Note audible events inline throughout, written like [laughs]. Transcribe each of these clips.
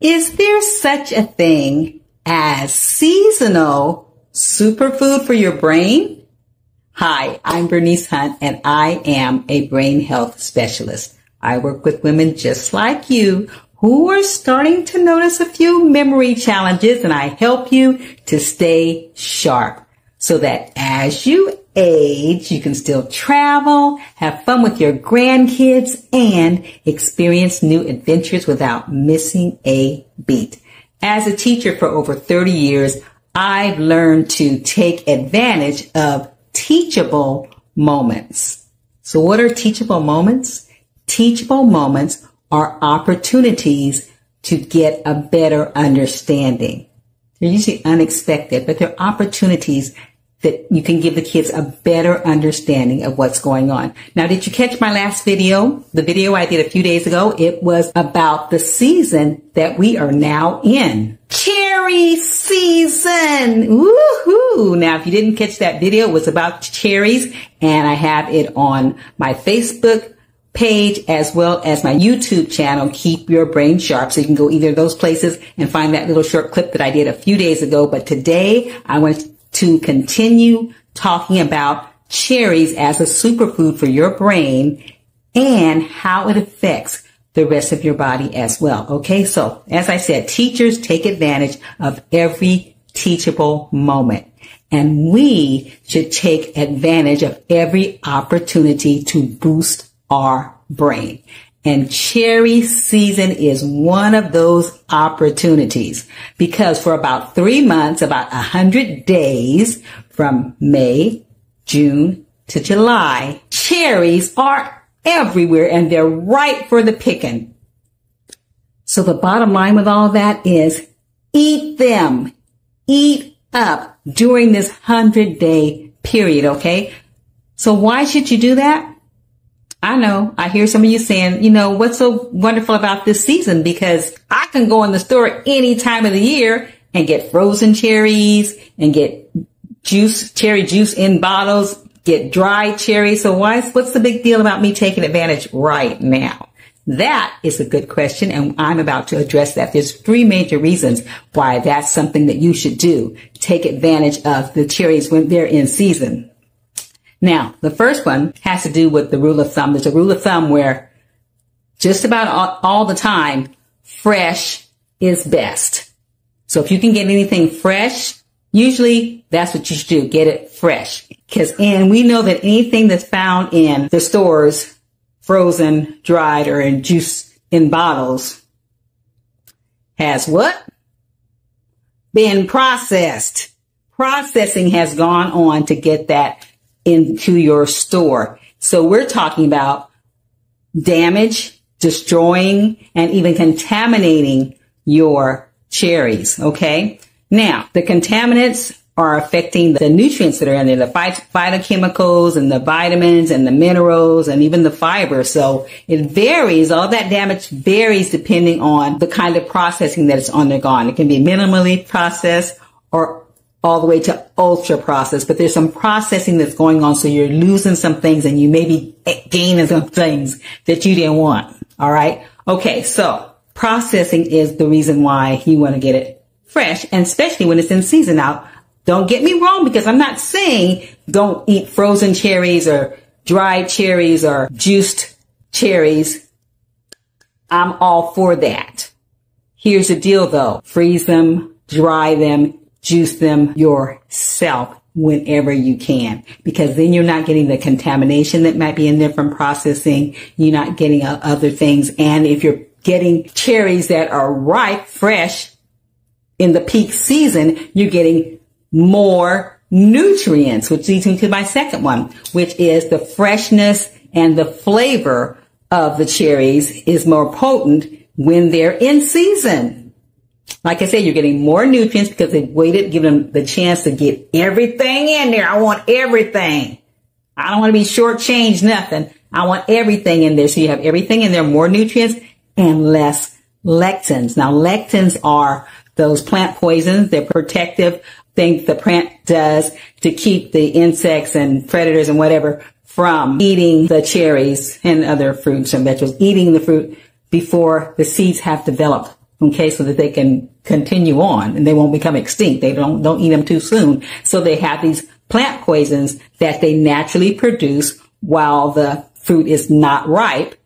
Is there such a thing as seasonal superfood for your brain? Hi, I'm Bernice Hunt and I am a brain health specialist. I work with women just like you who are starting to notice a few memory challenges and I help you to stay sharp so that as you age, you can still travel, have fun with your grandkids, and experience new adventures without missing a beat. As a teacher for over 30 years, I've learned to take advantage of teachable moments. So what are teachable moments? Teachable moments are opportunities to get a better understanding. They're usually unexpected, but they're opportunities that you can give the kids a better understanding of what's going on. Now, did you catch my last video? The video I did a few days ago, it was about the season that we are now in. Cherry season! Woohoo! Now, if you didn't catch that video, it was about cherries and I have it on my Facebook page as well as my YouTube channel, Keep Your Brain Sharp. So you can go either of those places and find that little short clip that I did a few days ago. But today I want to continue talking about cherries as a superfood for your brain and how it affects the rest of your body as well. Okay. So as I said, teachers take advantage of every teachable moment and we should take advantage of every opportunity to boost our brain. And cherry season is one of those opportunities because for about three months, about a hundred days from May, June to July, cherries are everywhere and they're ripe for the picking. So the bottom line with all that is eat them, eat up during this hundred day period. Okay. So why should you do that? I know. I hear some of you saying, you know, what's so wonderful about this season? Because I can go in the store any time of the year and get frozen cherries and get juice, cherry juice in bottles, get dried cherries. So why, what's the big deal about me taking advantage right now? That is a good question, and I'm about to address that. There's three major reasons why that's something that you should do. Take advantage of the cherries when they're in season. Now, the first one has to do with the rule of thumb. There's a rule of thumb where just about all, all the time, fresh is best. So if you can get anything fresh, usually that's what you should do. Get it fresh. Cause, and we know that anything that's found in the stores, frozen, dried, or in juice in bottles has what? Been processed. Processing has gone on to get that into your store. So we're talking about damage, destroying, and even contaminating your cherries. Okay. Now the contaminants are affecting the nutrients that are in there, the phytochemicals and the vitamins and the minerals and even the fiber. So it varies. All that damage varies depending on the kind of processing that it's undergone. It can be minimally processed or all the way to ultra processed, but there's some processing that's going on. So you're losing some things and you may be eh, gaining some things that you didn't want. All right. Okay. So processing is the reason why you want to get it fresh and especially when it's in season. Now, don't get me wrong because I'm not saying don't eat frozen cherries or dried cherries or juiced cherries. I'm all for that. Here's the deal though. Freeze them, dry them, juice them yourself whenever you can because then you're not getting the contamination that might be in there from processing. You're not getting uh, other things. And if you're getting cherries that are ripe, fresh in the peak season, you're getting more nutrients, which leads me to my second one, which is the freshness and the flavor of the cherries is more potent when they're in season. Like I said, you're getting more nutrients because they've waited, given them the chance to get everything in there. I want everything. I don't want to be shortchanged nothing. I want everything in there. So you have everything in there, more nutrients and less lectins. Now lectins are those plant poisons. They're protective things the plant does to keep the insects and predators and whatever from eating the cherries and other fruits and vegetables, eating the fruit before the seeds have developed Okay, so that they can continue on and they won't become extinct. They don't, don't eat them too soon. So they have these plant poisons that they naturally produce while the fruit is not ripe.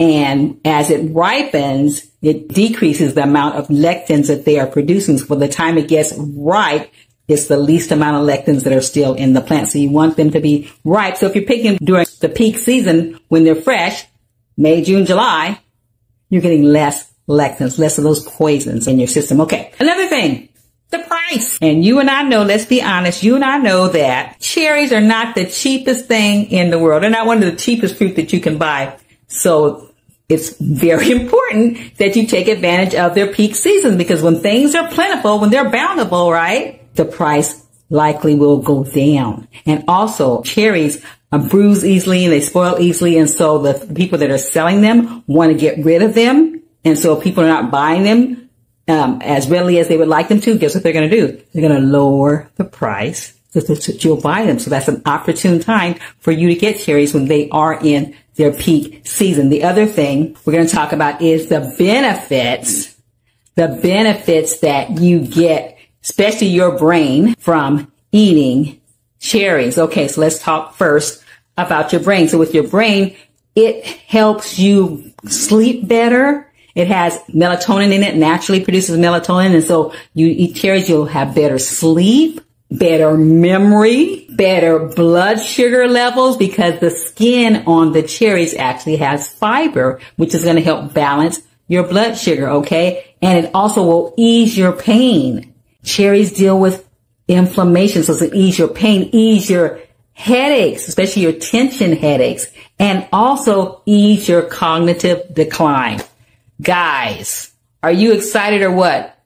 And as it ripens, it decreases the amount of lectins that they are producing. So by the time it gets ripe, it's the least amount of lectins that are still in the plant. So you want them to be ripe. So if you're picking during the peak season when they're fresh, May, June, July, you're getting less lectins, less of those poisons in your system. Okay. Another thing, the price. And you and I know, let's be honest, you and I know that cherries are not the cheapest thing in the world. They're not one of the cheapest fruit that you can buy. So it's very [laughs] important that you take advantage of their peak season because when things are plentiful, when they're bountiful, right? The price likely will go down. And also cherries bruise easily and they spoil easily. And so the people that are selling them want to get rid of them. And so if people are not buying them um, as readily as they would like them to, guess what they're going to do? They're going to lower the price so that you'll buy them. So that's an opportune time for you to get cherries when they are in their peak season. The other thing we're going to talk about is the benefits, the benefits that you get, especially your brain from eating cherries. Okay. So let's talk first about your brain. So with your brain, it helps you sleep better. It has melatonin in it, naturally produces melatonin. And so you eat cherries, you'll have better sleep, better memory, better blood sugar levels because the skin on the cherries actually has fiber, which is going to help balance your blood sugar. Okay. And it also will ease your pain. Cherries deal with inflammation. So to ease your pain, ease your headaches, especially your tension headaches, and also ease your cognitive decline. Guys, are you excited or what?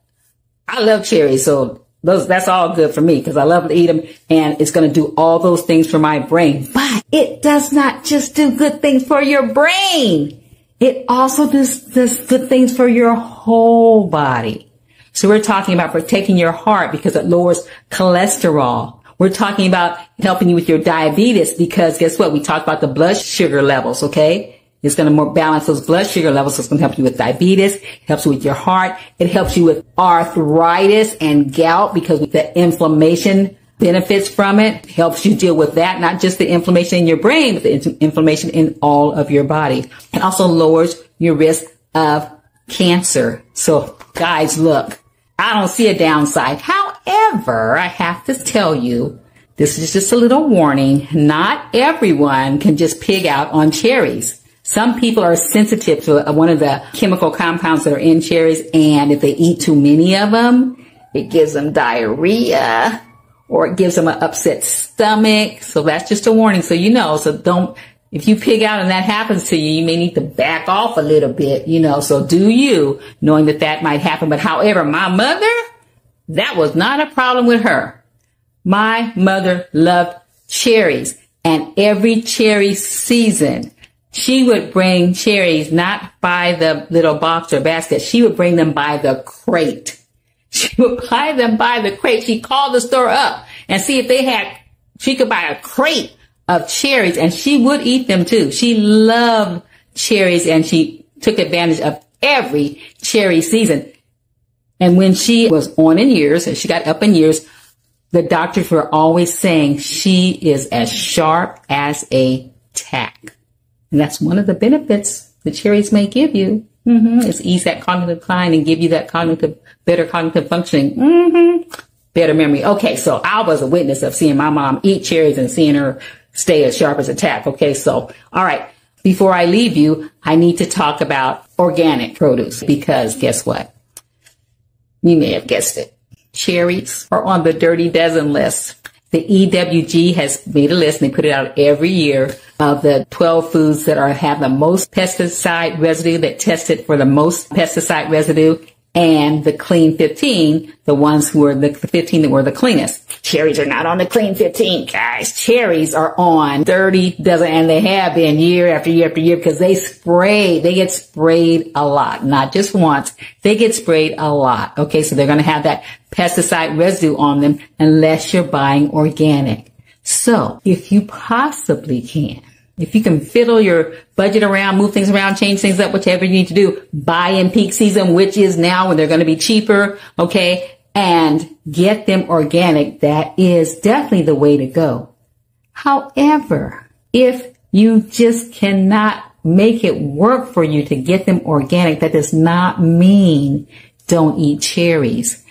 I love cherries, so those, that's all good for me because I love to eat them and it's going to do all those things for my brain. But it does not just do good things for your brain. It also does, does good things for your whole body. So we're talking about protecting your heart because it lowers cholesterol. We're talking about helping you with your diabetes because guess what? We talked about the blood sugar levels, okay? It's going to more balance those blood sugar levels. So it's going to help you with diabetes, helps you with your heart. It helps you with arthritis and gout because the inflammation benefits from it, helps you deal with that, not just the inflammation in your brain, but the inflammation in all of your body. It also lowers your risk of cancer. So guys, look, I don't see a downside. However, I have to tell you, this is just a little warning. Not everyone can just pig out on cherries. Some people are sensitive to one of the chemical compounds that are in cherries, and if they eat too many of them, it gives them diarrhea or it gives them an upset stomach. So that's just a warning. So you know, so don't, if you pig out and that happens to you, you may need to back off a little bit, you know, so do you knowing that that might happen. But however, my mother, that was not a problem with her. My mother loved cherries and every cherry season, she would bring cherries not by the little box or basket. She would bring them by the crate. [laughs] She would buy them by the crate. She called the store up and see if they had, she could buy a crate of cherries and she would eat them too. She loved cherries and she took advantage of every cherry season. And when she was on in years and she got up in years, the doctors were always saying she is as sharp as a tack. And that's one of the benefits the cherries may give you. Mm-hmm. Is ease that cognitive decline and give you that cognitive, better cognitive functioning. Mm-hmm. Better memory. Okay. So I was a witness of seeing my mom eat cherries and seeing her stay as sharp as a tack. Okay. So, all right. Before I leave you, I need to talk about organic produce because guess what? You may have guessed it. Cherries are on the dirty dozen list. The EWG has made a list and they put it out every year of the 12 foods that are have the most pesticide residue that tested for the most pesticide residue and the clean 15, the ones who are the 15 that were the cleanest. Cherries are not on the clean 15, guys. Cherries are on dirty dozen and they have been year after year after year because they spray, they get sprayed a lot, not just once. They get sprayed a lot. Okay. So they're going to have that pesticide residue on them unless you're buying organic. So if you possibly can, If you can fiddle your budget around, move things around, change things up, whatever you need to do, buy in peak season, which is now when they're going to be cheaper. Okay. And get them organic. That is definitely the way to go. However, if you just cannot make it work for you to get them organic, that does not mean don't eat cherries.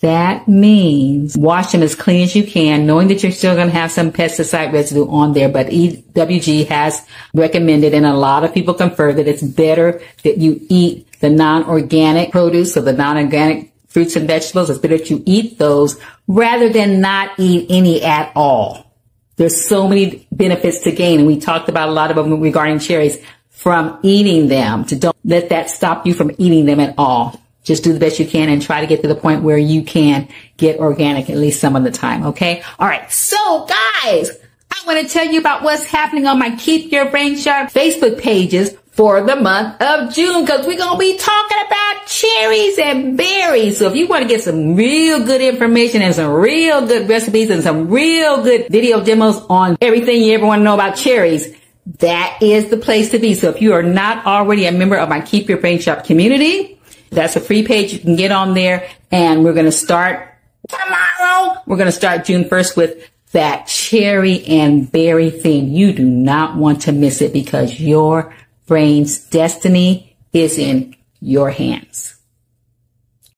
That means wash them as clean as you can, knowing that you're still going to have some pesticide residue on there. But EWG has recommended, and a lot of people confer that it's better that you eat the non-organic produce or the non-organic fruits and vegetables. It's better that you eat those rather than not eat any at all. There's so many benefits to gain, and we talked about a lot of them regarding cherries from eating them. To don't let that stop you from eating them at all. Just do the best you can and try to get to the point where you can get organic at least some of the time. Okay. All right. So guys, I want to tell you about what's happening on my Keep Your Brain Sharp Facebook pages for the month of June because we're going to be talking about cherries and berries. So if you want to get some real good information and some real good recipes and some real good video demos on everything you ever want to know about cherries, that is the place to be. So if you are not already a member of my Keep Your Brain Sharp community, that's a free page. You can get on there and we're going to start tomorrow. We're going to start June 1st with that cherry and berry theme. You do not want to miss it because your brain's destiny is in your hands.